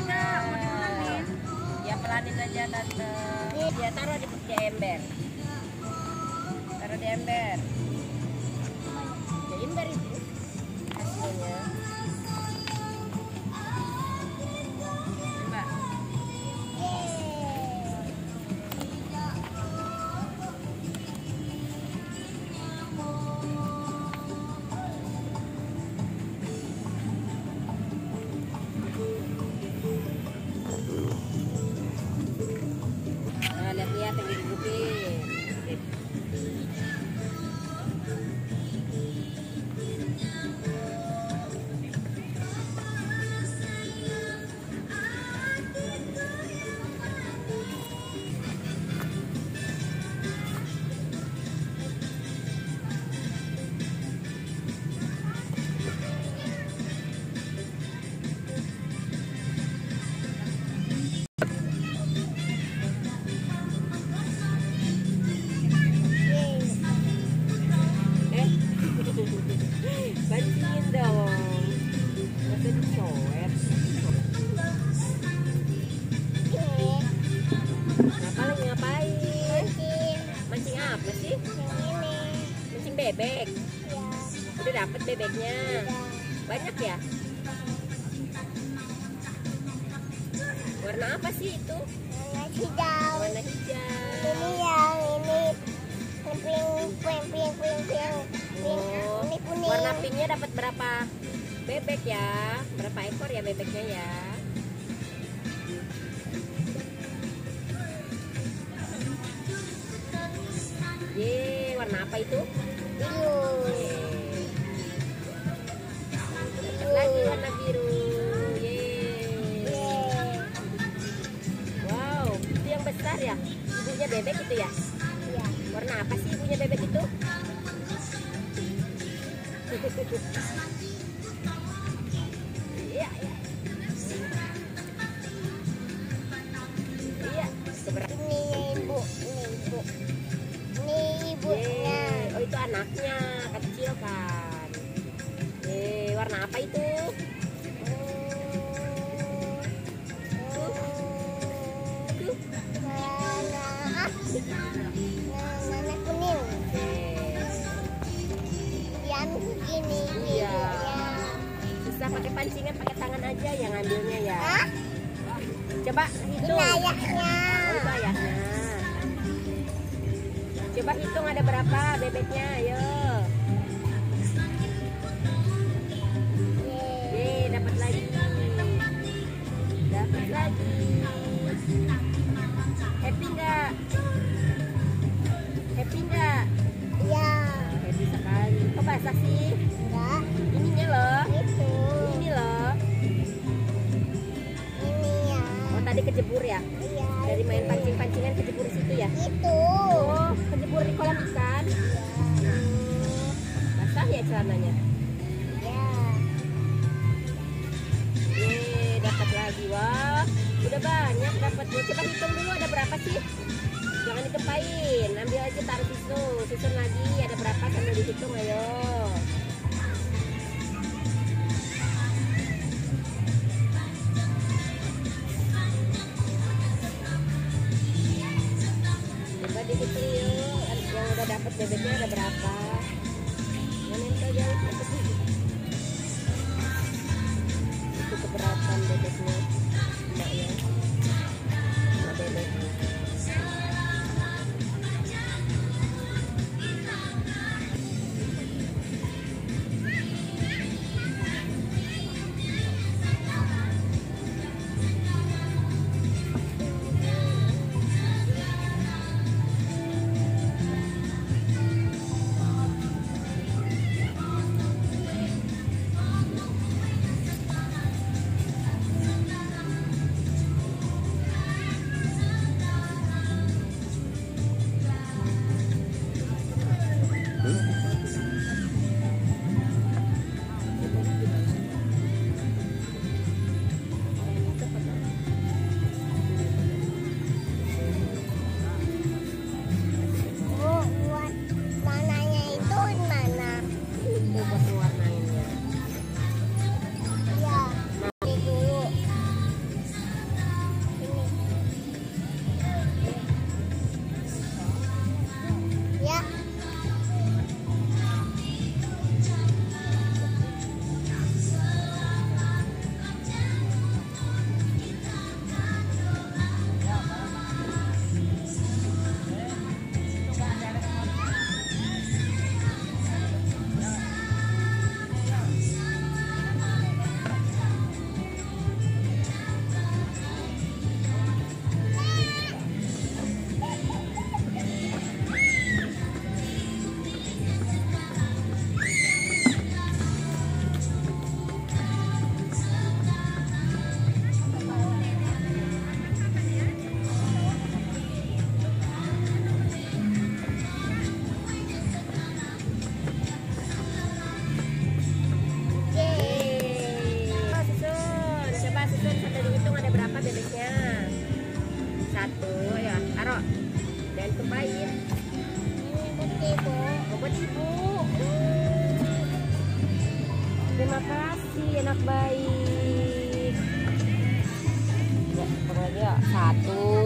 enggak mau dipelanin ya pelanin aja tante. Ya taruh di, di ember. Taruh di ember. Bebeknya. Banyak ya? Warna apa sih itu? Warna hijau. Oh, warna pinknya dapat berapa bebek ya? Berapa ekor ya bebeknya ya? Ye, warna apa itu? Ye. Warna biru. Ye. Wow, itu yang besar ya? Ibunya bebek itu ya? Warna apa sih ibunya bebek itu? Iya, iya. Iya, seberapa? Yeay, Oh itu anaknya kecil kan. Pakai pancingan, pakai tangan aja yang ngambilnya ya. Coba hitung. Oh, itu ayahnya. Coba hitung ada berapa bebeknya, ayo. Yeay, dapat lagi. Dapat lagi. Happy nggak? Happy nggak? Happy sekali. Kok basah sih? Tadi kejebur ya? Dari main pancing-pancingan kejebur di situ ya? Oh, kejebur di kolam ikan. Basah ya celananya? Yeay, dapat lagi. Wah, udah banyak dapatnya. Coba hitung dulu ada berapa sih? Jangan ditempain, ambil aja taruh situ. Susun lagi ada berapa sambil dihitung ayo. Bebeknya ada berapa? Anak baik. Ya hitung lagi ya satu